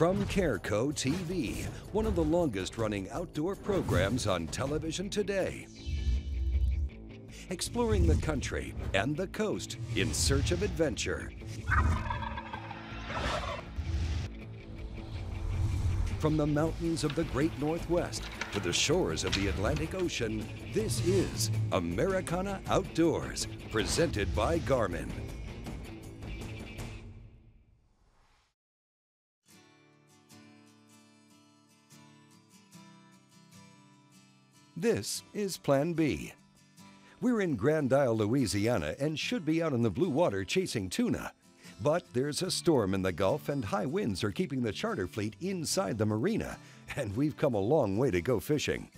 From Careco TV, one of the longest running outdoor programs on television today. Exploring the country and the coast in search of adventure. From the mountains of the great Northwest to the shores of the Atlantic Ocean, this is Americana Outdoors, presented by Garmin. This is Plan B. We're in Grand Isle, Louisiana, and should be out in the blue water chasing tuna. But there's a storm in the Gulf, and high winds are keeping the charter fleet inside the marina, and we've come a long way to go fishing.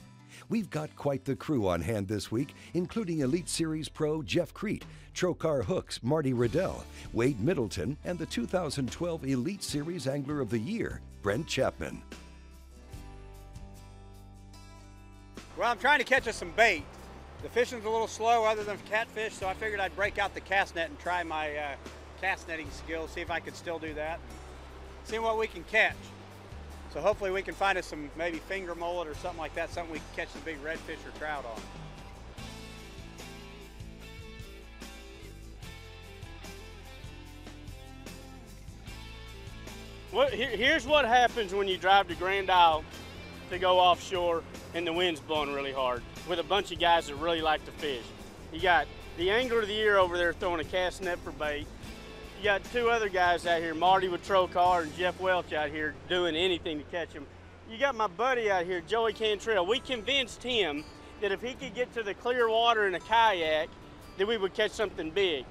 We've got quite the crew on hand this week, including Elite Series Pro Jeff Kriet, Trokar Hooks Marty Riddell, Wade Middleton, and the 2012 Elite Series Angler of the Year, Brent Chapman. Well, I'm trying to catch us some bait. The fishing's a little slow other than catfish, so I figured I'd break out the cast net and try my uh, cast netting skills, see if I could still do that, see what we can catch. So hopefully we can find us some maybe finger mullet or something like that, something we can catch the big redfish or trout on. Well, here's what happens when you drive to Grand Isle to go offshore and the wind's blowing really hard with a bunch of guys that really like to fish. You got the angler of the year over there throwing a cast net for bait. You got two other guys out here, Marty with Trokar and Jeff Welch out here doing anything to catch them. You got my buddy out here, Joey Cantrell. We convinced him that if he could get to the clear water in a kayak, that we would catch something big.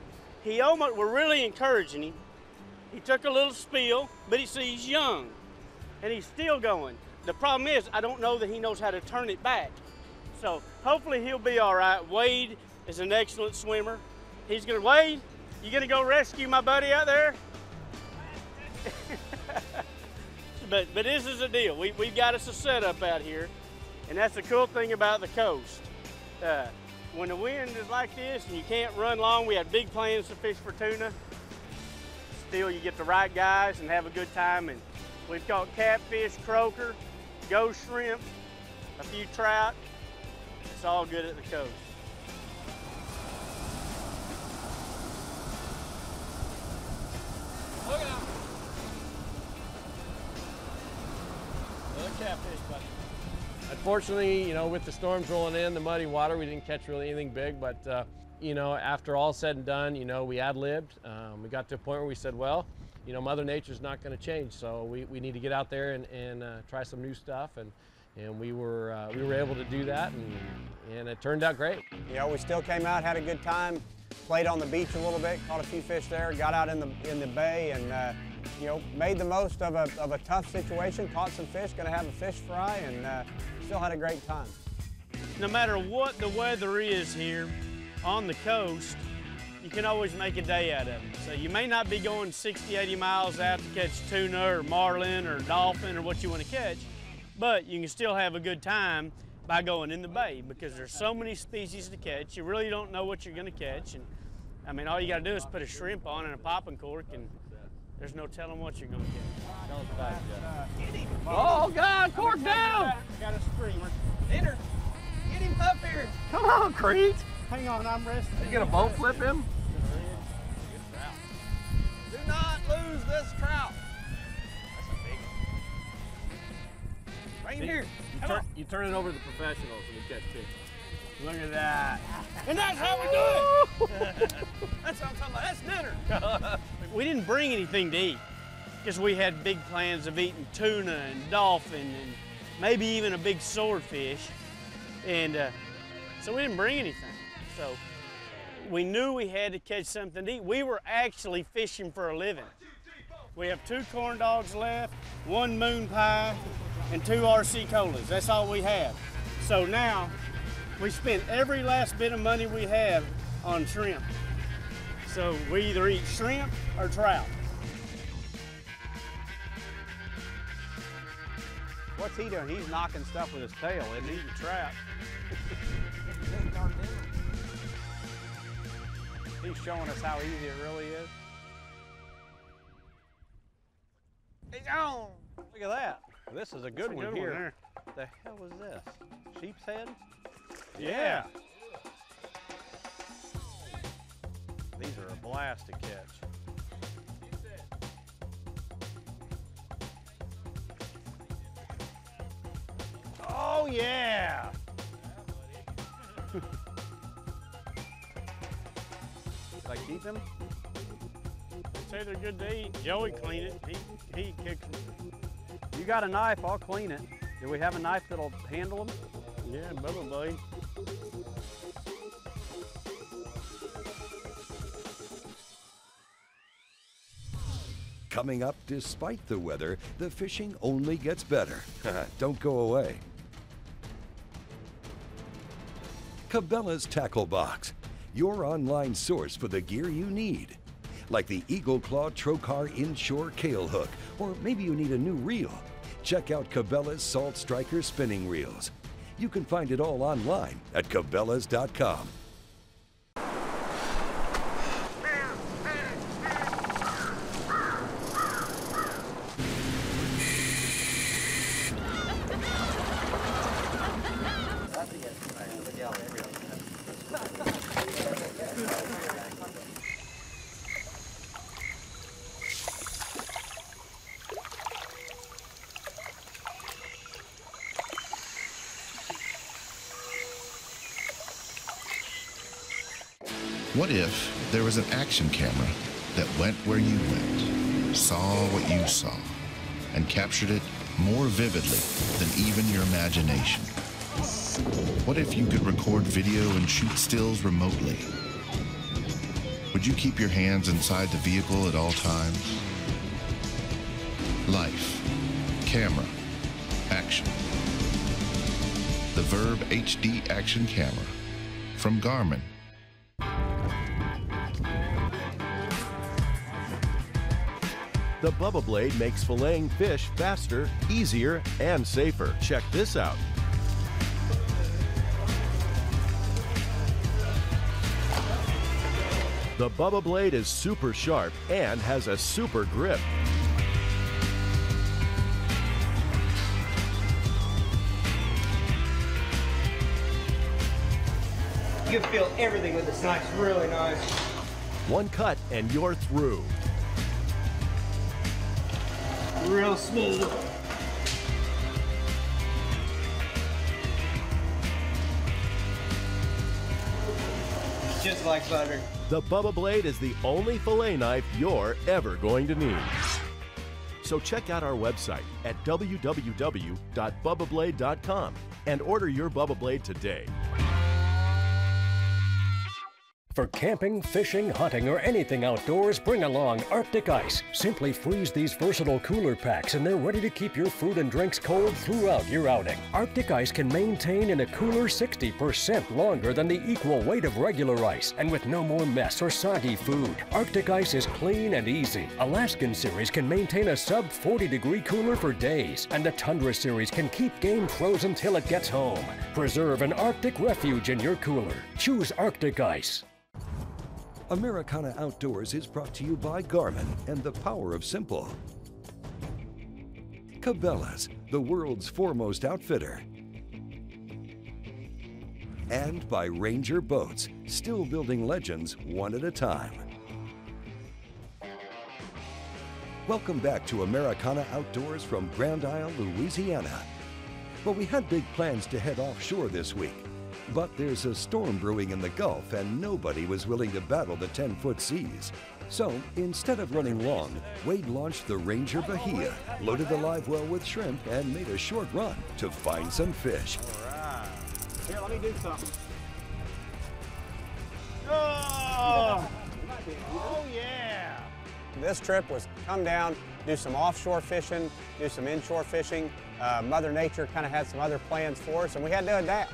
He almost, we're really encouraging him. He took a little spill, but he he's young, and he's still going. The problem is, I don't know that he knows how to turn it back. So hopefully he'll be all right. Wade is an excellent swimmer. He's gonna, Wade, you gonna go rescue my buddy out there? but but this is the deal. We, we've got us a setup out here, and that's the cool thing about the coast. Uh, when the wind is like this and you can't run long, we had big plans to fish for tuna still you get the right guys and have a good time. And we've caught catfish, croaker, ghost shrimp, a few trout. It's all good at the coast. Look out. Another catfish, buddy. Unfortunately, you know, with the storms rolling in, the muddy water, we didn't catch really anything big, but uh, you know, after all said and done, you know, we ad-libbed. Um, we got to a point where we said, well, you know, Mother Nature's not going to change, so we, we need to get out there and, and uh, try some new stuff. And, and we were, uh, we were able to do that, and, and it turned out great. You know, we still came out, had a good time, played on the beach a little bit, caught a few fish there, got out in the, in the bay, and, uh, you know, made the most of a, of a tough situation, caught some fish, going to have a fish fry, and uh, still had a great time. No matter what the weather is here, on the coast, you can always make a day out of it. So you may not be going 60, 80 miles out to catch tuna or marlin or dolphin or what you want to catch, but you can still have a good time by going in the bay because there's so many species to catch. You really don't know what you're going to catch. And I mean, all you got to do is put a shrimp on and a popping cork and there's no telling what you're going to catch. Tell us about it, Oh, God, cork down! Got a streamer. Enter. Get him up here. Come on, Kriet. Hang on, I'm resting. You gonna boat flip him? Do not lose this trout. That's a big one. Right here. You turn, you turn, it over to the professionals and we catch fish. Look at that. And that's how we do it. that's what I'm talking about. That's dinner. we didn't bring anything to eat because we had big plans of eating tuna and dolphin and maybe even a big swordfish. And uh, so we didn't bring anything. So we knew we had to catch something to eat. We were actually fishing for a living. We have two corn dogs left, one moon pie, and two RC colas. That's all we have. So now we spent every last bit of money we have on shrimp. So we either eat shrimp or trout. What's he doing? He's knocking stuff with his tail, isn't he? Eating trout. He's showing us how easy it really is. He's on! Look at that. This is a good a one good one here. there. the hell was this? Sheep's head? Yeah. These are a blast to catch. Oh yeah! I keep him? Say they're good to eat. Joey clean it. He he kicks them. You got a knife, I'll clean it. Do we have a knife that'll handle them? Yeah, Bubba Blade. Coming up, despite the weather, the fishing only gets better. Don't go away. Cabela's Tackle Box, your online source for the gear you need. Like the Eagle Claw Trokar Inshore Kahle Hook, or maybe you need a new reel. Check out Cabela's Salt Striker Spinning Reels. You can find it all online at Cabela's.com. What if there was an action camera that went where you went, saw what you saw, and captured it more vividly than even your imagination? What if you could record video and shoot stills remotely? Would you keep your hands inside the vehicle at all times? Life, camera, action. The VIRB HD Action Camera from Garmin. The Bubba Blade makes filleting fish faster, easier, and safer. Check this out. The Bubba Blade is super sharp and has a super grip. You can feel everything with this knife. It's really nice. One cut and you're through. Real smooth. Just like butter. The Bubba Blade is the only fillet knife you're ever going to need. So check out our website at www.bubbablade.com and order your Bubba Blade today. For camping, fishing, hunting, or anything outdoors, bring along Arctic Ice. Simply freeze these versatile cooler packs and they're ready to keep your food and drinks cold throughout your outing. Arctic Ice can maintain in a cooler 60% longer than the equal weight of regular ice and with no more mess or soggy food. Arctic Ice is clean and easy. Alaskan Series can maintain a sub 40 degree cooler for days, and the Tundra Series can keep game frozen till it gets home. Preserve an Arctic refuge in your cooler. Choose Arctic Ice. Americana Outdoors is brought to you by Garmin and the power of simple. Cabela's, the world's foremost outfitter. And by Ranger Boats, still building legends one at a time. Welcome back to Americana Outdoors from Grand Isle, Louisiana. Well, we had big plans to head offshore this week, but there's a storm brewing in the Gulf and nobody was willing to battle the 10 foot seas. So instead of running long, Wade launched the Ranger Bahia, loaded the live well with shrimp, and made a short run to find some fish. Here, let me do something. Oh, oh yeah. This trip was come down, do some offshore fishing, do some inshore fishing. Uh, Mother Nature kind of had some other plans for us, and we had to adapt.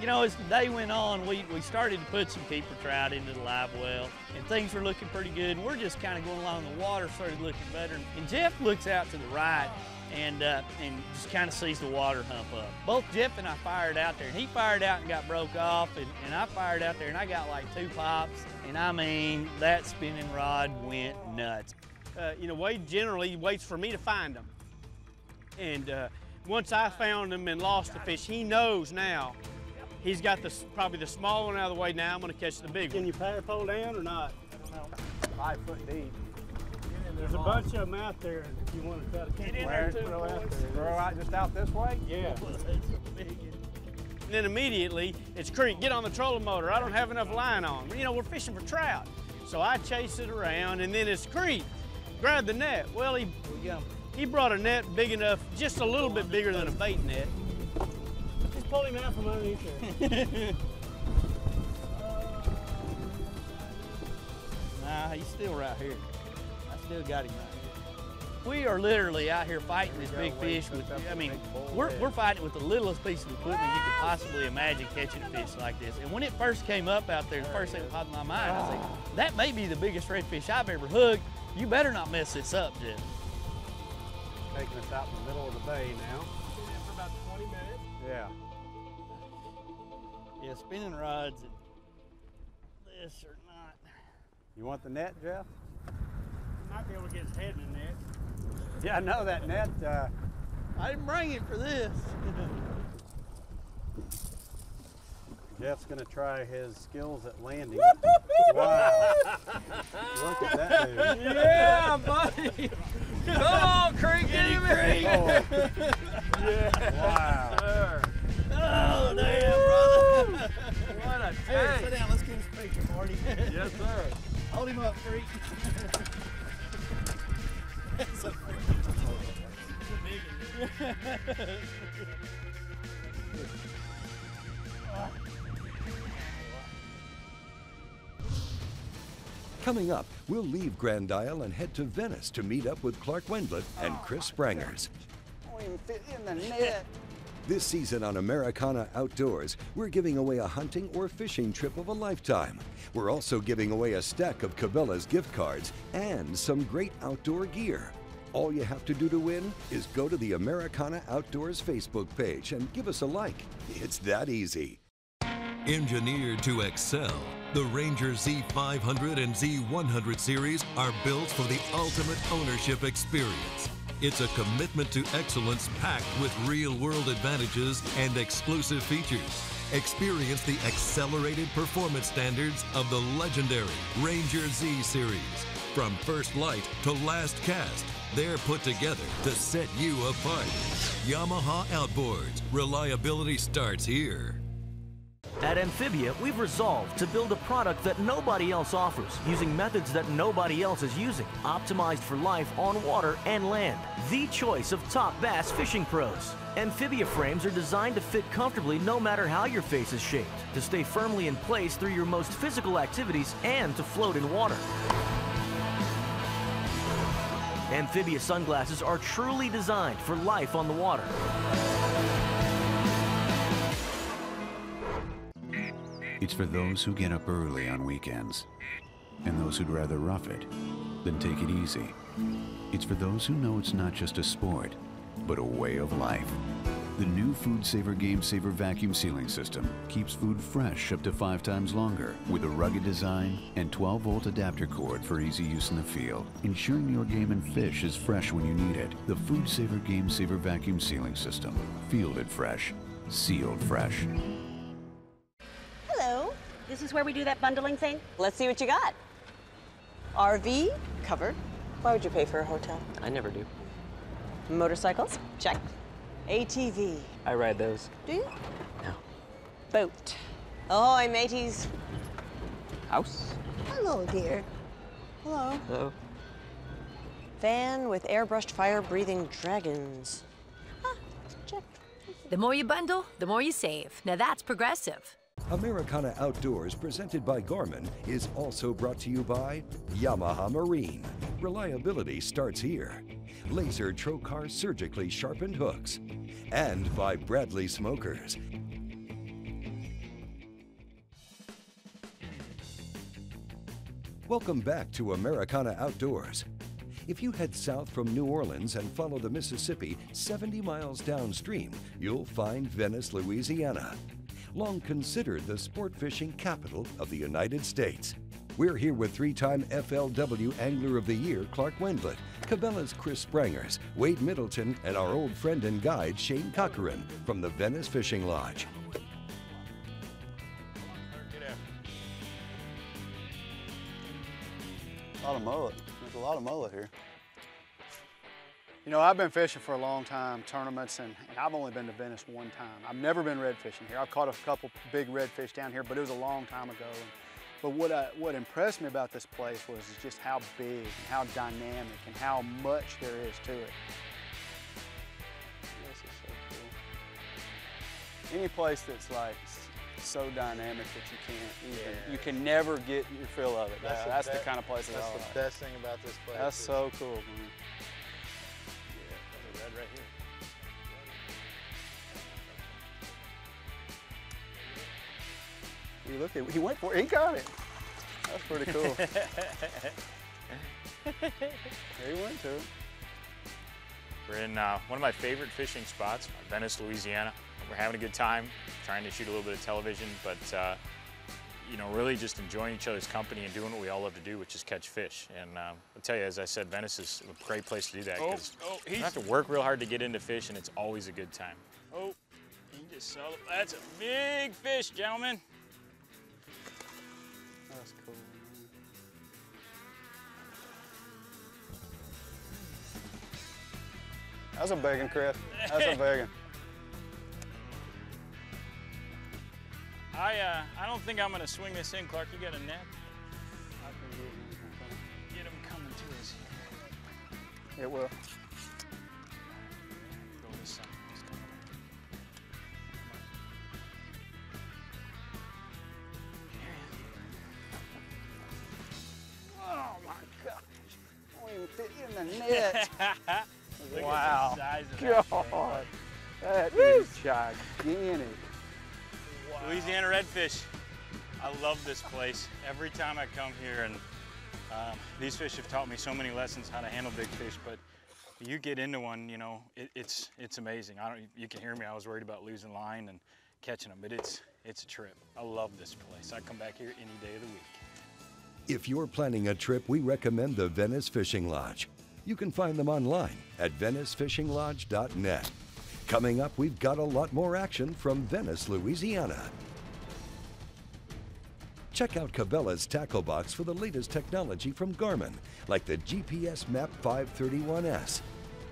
You know, as the day went on, we, we started to put some keeper trout into the live well, and things were looking pretty good. And we're just kind of going along. The water started looking better, and Jeff looks out to the right and uh, and just kind of sees the water hump up. Both Jeff and I fired out there, and he fired out and got broke off, and, and I fired out there and I got like two pops, and I mean that spinning rod went nuts. Uh, you know, Wade generally waits for me to find them. And uh, once I found them and lost the fish, he knows now. He's got the probably the small one out of the way. Now I'm going to catch the big Can one. Can you power pole down or not? Five foot deep. There's a bunch of them out there if you want to try to catch in one. there, too, throw out there. Throw out just out this way? Yeah. And then immediately it's creek. Get on the trolling motor. I don't have enough line on. You know we're fishing for trout, so I chase it around, and then it's creek. Grab the net. Well, he he brought a net big enough, just a little bit bigger than a bait net. Just pull him out from underneath there. Nah, he's still right here. I still got him right here. We are literally out here fighting this big fish with, I mean, we're, we're fighting with the littlest piece of equipment you could possibly imagine catching a fish like this. And when it first came up out there, the first thing that popped in my mind, I was like, ah. that may be the biggest redfish I've ever hooked. You better not mess this up, Jeff. Taking us out in the middle of the bay now. for about 20 minutes. Yeah. Yeah, spinning rods and this or not. You want the net, Jeff? Might be able to get his head in the net. Yeah, I know that net. Uh, I didn't bring it for this. Jeff's gonna try his skills at landing. wow. Look at that dude. yeah, buddy. Come on, Kriet, get him in. Wow. Oh, Coming up, we'll leave Grand Isle and head to Venice to meet up with Clark Wendlandt and Chris Sprangers. This season on Americana Outdoors, we're giving away a hunting or fishing trip of a lifetime. We're also giving away a stack of Cabela's gift cards and some great outdoor gear. All you have to do to win is go to the Americana Outdoors Facebook page and give us a like. It's that easy. Engineered to excel, the Ranger Z500 and Z100 series are built for the ultimate ownership experience. It's a commitment to excellence packed with real world advantages and exclusive features. Experience the accelerated performance standards of the legendary Ranger Z series. From first light to last cast, they're put together to set you apart. Yamaha Outboards. Reliability starts here. At Amphibia, we've resolved to build a product that nobody else offers, using methods that nobody else is using, optimized for life on water and land. The choice of top bass fishing pros. Amphibia frames are designed to fit comfortably no matter how your face is shaped, to stay firmly in place through your most physical activities, and to float in water. Amphibia sunglasses are truly designed for life on the water. It's for those who get up early on weekends and those who'd rather rough it than take it easy. It's for those who know it's not just a sport, but a way of life. The new Food Saver Game Saver vacuum sealing system keeps food fresh up to five times longer with a rugged design and 12 volt adapter cord for easy use in the field, ensuring your game and fish is fresh when you need it. The Food Saver Game Saver vacuum sealing system. Fielded fresh, sealed fresh. Hello. This is where we do that bundling thing? Let's see what you got. RV, covered. Why would you pay for a hotel? I never do. Motorcycles? Check. ATV. I ride those. Do you? No. Boat. Ahoy, mateys. House? Hello, dear. Hello. Hello. Van with airbrushed fire-breathing dragons. Ah, Check. The more you bundle, the more you save. Now that's progressive. Americana Outdoors, presented by Garmin, is also brought to you by Yamaha Marine. Reliability starts here. Lazer Trokar surgically sharpened hooks. And by Bradley Smokers. Welcome back to Americana Outdoors. If you head south from New Orleans and follow the Mississippi 70 miles downstream, you'll find Venice, Louisiana long considered the sport fishing capital of the United States. We're here with three time FLW Angler of the Year Clark Wendlandt, Cabela's Chris Sprangers, Wade Middleton, and our old friend and guide Shane Cochran from the Venice Fishing Lodge. A lot of mullet. There's a lot of mullet here. You know, I've been fishing for a long time, tournaments, and, and, I've only been to Venice one time. I've never been red fishing here. I've caught a couple big redfish down here, but it was a long time ago. And, but what, I, what impressed me about this place was just how big and how dynamic and how much there is to it. This is so cool. Any place that's like so dynamic that you can't even, yeah. you can never get your fill of it. That's, the, the, kind of place That's the like. best thing about this place. That's so cool, man. Red right here. You look at, he went for it, he got it. That's pretty cool. he went to. We're in uh, one of my favorite fishing spots, Venice, Louisiana. We're having a good time, trying to shoot a little bit of television, but uh, you know, really just enjoying each other's company and doing what we all love to do, which is catch fish. And uh, I'll tell you, as I said, Venice is a great place to do that because oh, oh, you have to work real hard to get into fish, and it's always a good time. Oh, he just saw That's a big fish, gentlemen. That's cool. That's a big one, Chris. That's a big one. I, uh, I don't think I'm going to swing this in, Clark. You got a net? I can get him coming to us here. It will. Go this side. Oh my gosh. Won't even fit in the net. wow. God. That is gigantic. Louisiana redfish. I love this place. Every time I come here and um, these fish have taught me so many lessons how to handle big fish, but you get into one, you know, it, it's it's amazing. I don't, you can hear me. I was worried about losing line and catching them, but it's it's a trip. I love this place. I come back here any day of the week. If you're planning a trip, we recommend the Venice Fishing Lodge. You can find them online at venicefishinglodge.net. Coming up, we've got a lot more action from Venice, Louisiana. Check out Cabela's tackle box for the latest technology from Garmin, like the GPS Map 531S.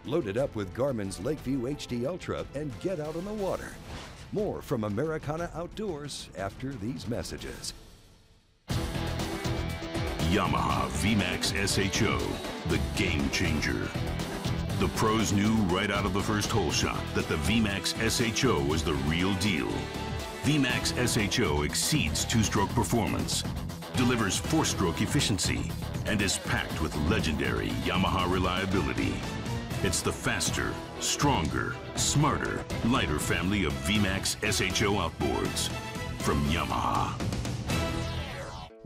Load it up with Garmin's LakeVü HD Ultra and get out on the water. More from Americana Outdoors after these messages. Yamaha VMAX SHO, the game changer. The pros knew right out of the first hole shot that the VMAX SHO was the real deal. VMAX SHO exceeds two-stroke performance, delivers four-stroke efficiency, and is packed with legendary Yamaha reliability. It's the faster, stronger, smarter, lighter family of VMAX SHO outboards from Yamaha.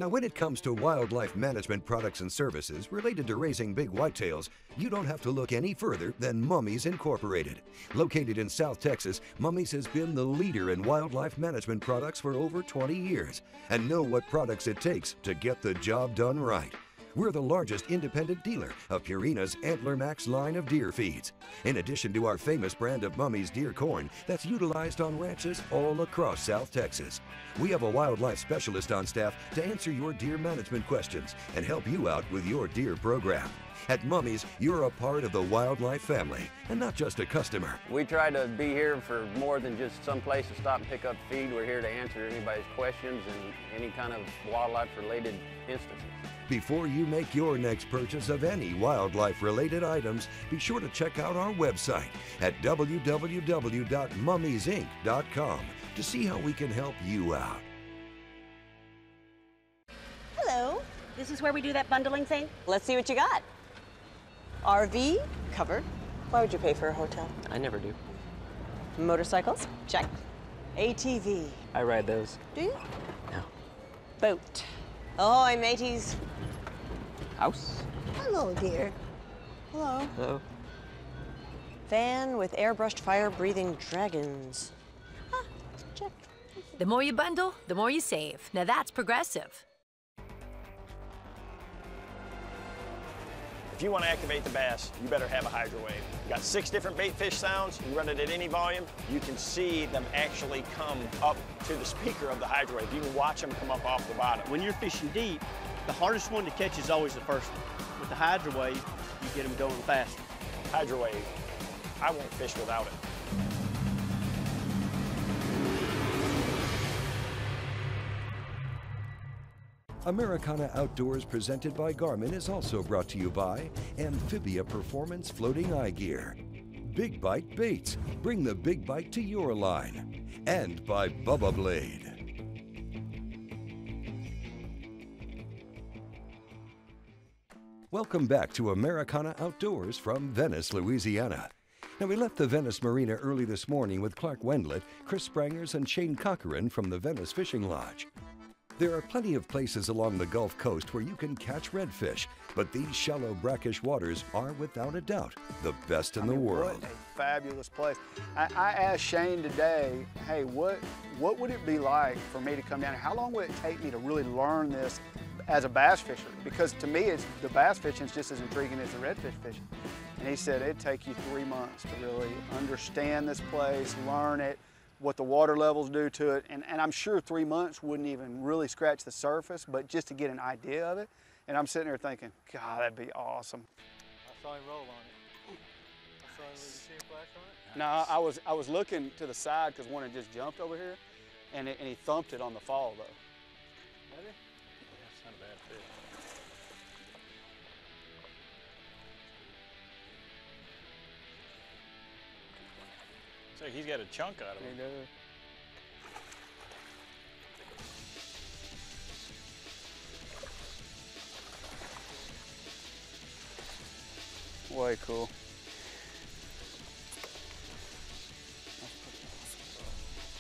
Now, when it comes to wildlife management products and services related to raising big whitetails, you don't have to look any further than Mumme's Incorporated. Located in South Texas, Mumme's has been the leader in wildlife management products for over 20 years and know what products it takes to get the job done right. We're the largest independent dealer of Purina's Antler Max line of deer feeds. In addition to our famous brand of Mumme's deer corn that's utilized on ranches all across South Texas. We have a wildlife specialist on staff to answer your deer management questions and help you out with your deer program. At Mumme's, you're a part of the wildlife family and not just a customer. We try to be here for more than just some place to stop and pick up feed. We're here to answer anybody's questions and any kind of wildlife related instances. Before you make your next purchase of any wildlife related items, be sure to check out our website at www.mummesinc.com to see how we can help you out. Hello. This is where we do that bundling thing. Let's see what you got. RV covered. Why would you pay for a hotel? I never do. Motorcycles? Check. ATV. I ride those. Do you? No. Boat. Ahoy, mateys. House. Hello, dear. Hello. Hello. Van with airbrushed fire-breathing dragons. Ah, check. The more you bundle, the more you save. Now that's progressive. If you want to activate the bass, you better have a HydroWave. You got six different bait fish sounds. You run it at any volume. You can see them actually come up to the speaker of the HydroWave. You can watch them come up off the bottom. When you're fishing deep, the hardest one to catch is always the first one. With the HydroWave, you get them going faster. Hydro wave, I won't fish without it. Americana Outdoors presented by Garmin is also brought to you by Amphibia Performance Floating Eye Gear, Big Bite Baits, bring the big bite to your line, and by Bubba Blade. Welcome back to Americana Outdoors from Venice, Louisiana. Now, we left the Venice Marina early this morning with Clark Wendlandt, Chris Sprangers, and Shane Cochran from the Venice Fishing Lodge. There are plenty of places along the Gulf Coast where you can catch redfish, but these shallow, brackish waters are without a doubt the best in the world. What a fabulous place. I, I asked Shane today, hey, what, what would it be like for me to come down here? How long would it take me to really learn this as a bass fisher? Because to me, it's, the bass fishing is just as intriguing as the redfish fishing. And he said it'd take you three months to really understand this place, learn it, what the water levels do to it. And, and I'm sure three months wouldn't even really scratch the surface, but just to get an idea of it. And I'm sitting there thinking, God, that'd be awesome. I saw him roll on it. I saw him, see him flash on it? No, I was, I was looking to the side because one had just jumped over here and, it, and he thumped it on the fall though. So he's got a chunk out of him. Way cool.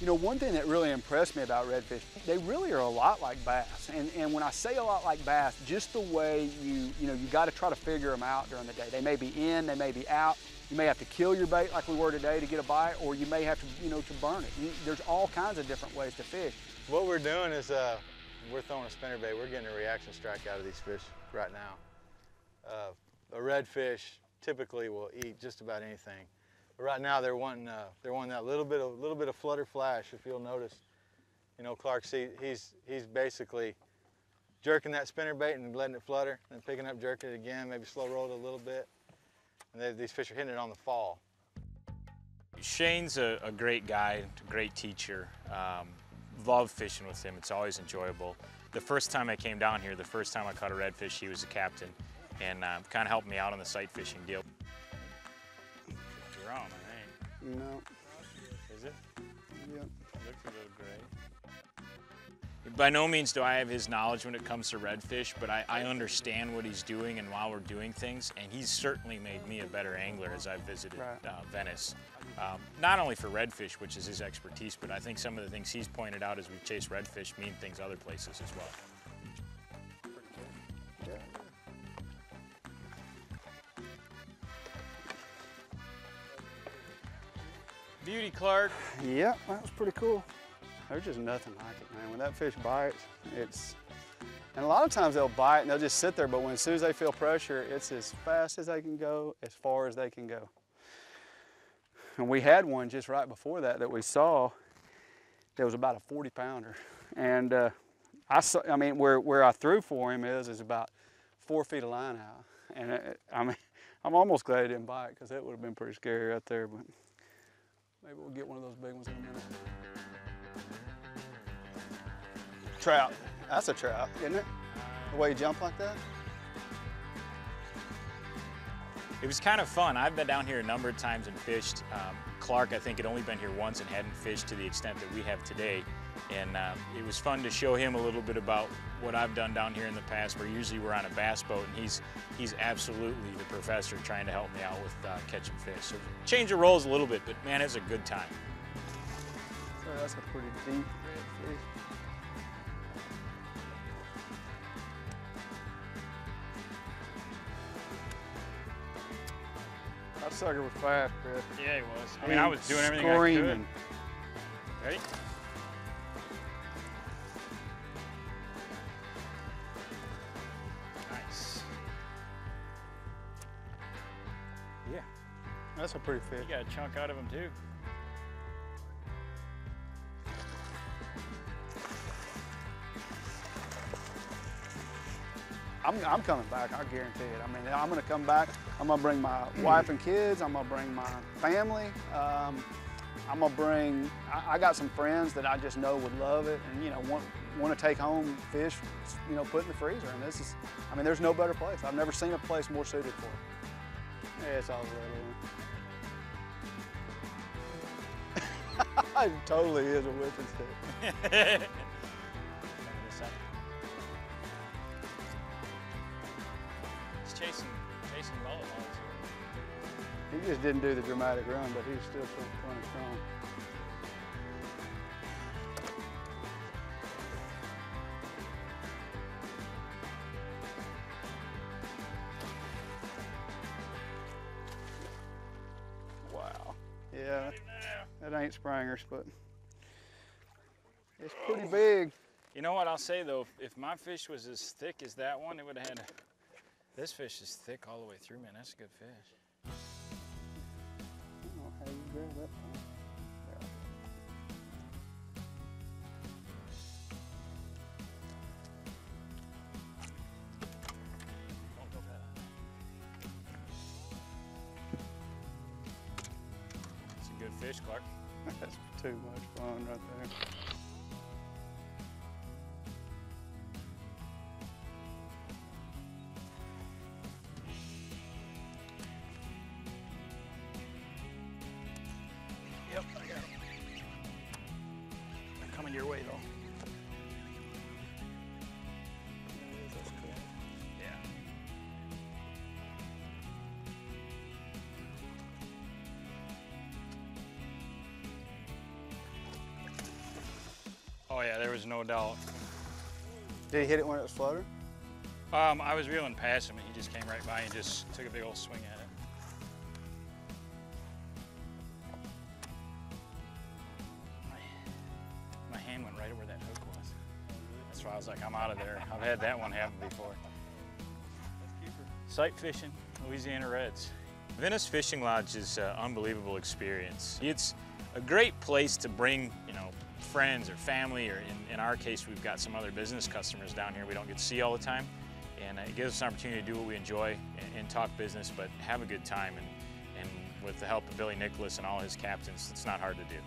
You know, one thing that really impressed me about redfish, they really are a lot like bass. And, and when I say a lot like bass, just the way you, you know, you got to try to figure them out during the day. They may be in, they may be out. You may have to kill your bait like we were today to get a bite, or you may have to, you know, to burn it. You, there's all kinds of different ways to fish. What we're doing is uh, we're throwing a spinnerbait. We're getting a reaction strike out of these fish right now. Uh, a redfish typically will eat just about anything. But right now they're wanting uh, they're wanting that little bit of little bit of flutter flash. If you'll notice, you know Clark see he's he's basically jerking that spinnerbait and letting it flutter, and picking up, jerking it again, maybe slow roll it a little bit. And they, these fish are hitting it on the fall. Shane's a, a great guy, a great teacher. Um, love fishing with him. It's always enjoyable. The first time I came down here, the first time I caught a redfish, he was the captain and uh, kind of helped me out on the sight fishing deal. Jerome, I think. No. Is it? Yep. Looks a little gray. By no means do I have his knowledge when it comes to redfish, but I, I understand what he's doing and while we're doing things, and he's certainly made me a better angler as I've visited Right. uh, Venice. Um, not only for redfish, which is his expertise, but I think some of the things he's pointed out as we chase redfish mean things other places as well. Beauty, Clark. Yeah, that was pretty cool. There's just nothing like it, man. When that fish bites, it's, and a lot of times they'll bite and they'll just sit there, but when as soon as they feel pressure, it's as fast as they can go, as far as they can go. And we had one just right before that that we saw that was about a 40 pounder. And uh, I saw, I mean, where, where I threw for him is, is about four feet of line out. And it, I mean, I'm almost glad he didn't bite because that would have been pretty scary right there, but maybe we'll get one of those big ones in a minute. Trout. That's a trout, isn't it? The way you jump like that? It was kind of fun. I've been down here a number of times and fished. Um, Clark, I think, had only been here once and hadn't fished to the extent that we have today. And uh, it was fun to show him a little bit about what I've done down here in the past, where usually we're on a bass boat, and he's he's absolutely the professor trying to help me out with uh, catching fish. So change of roles a little bit, but man, it's a good time. So that's a pretty deep sucker was fast, Chris. Yeah, he was. I mean, I was doing everything screaming. I could. Ready? Nice. Yeah. That's a pretty fit. You got a chunk out of him, too. I'm, I'm coming back, I guarantee it. I mean, I'm gonna come back, I'm gonna bring my wife and kids, I'm gonna bring my family, um, I'm gonna bring, I, I, got some friends that I just know would love it and, you know, want, want to take home fish, you know, put in the freezer. And this is, I mean, there's no better place. I've never seen a place more suited for it. Yeah, it's all little. it totally is a whipping stick. Just didn't do the dramatic run, but he's still plenty strong. Wow. Yeah, that ain't Springer's, but it's pretty big. You know what I'll say though, if my fish was as thick as that one, it would have had a, this fish is thick all the way through, man. That's a good fish. Oh yeah, there was no doubt. Did he hit it when it was floating? Um, I was reeling past him and he just came right by and just took a big old swing at it. My, my hand went right where that hook was. That's why I was like, I'm out of there. I've had that one happen before. Sight fishing, Louisiana Reds. Venice Fishing Lodge is an unbelievable experience. It's a great place to bring, friends or family, or in, in our case, we've got some other business customers down here we don't get to see all the time. And uh, it gives us an opportunity to do what we enjoy and, and talk business, but have a good time. And, and with the help of Billy Nicholas and all his captains, it's not hard to do.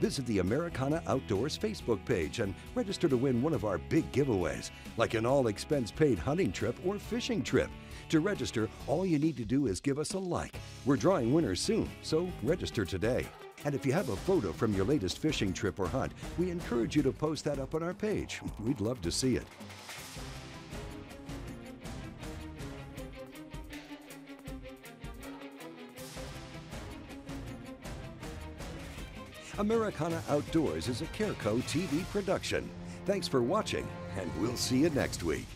Visit the Americana Outdoors Facebook page and register to win one of our big giveaways, like an all expense paid hunting trip or fishing trip. To register, all you need to do is give us a like. We're drawing winners soon, so register today. And if you have a photo from your latest fishing trip or hunt, we encourage you to post that up on our page. We'd love to see it. Americana Outdoors is a Careco TV production. Thanks for watching, and we'll see you next week.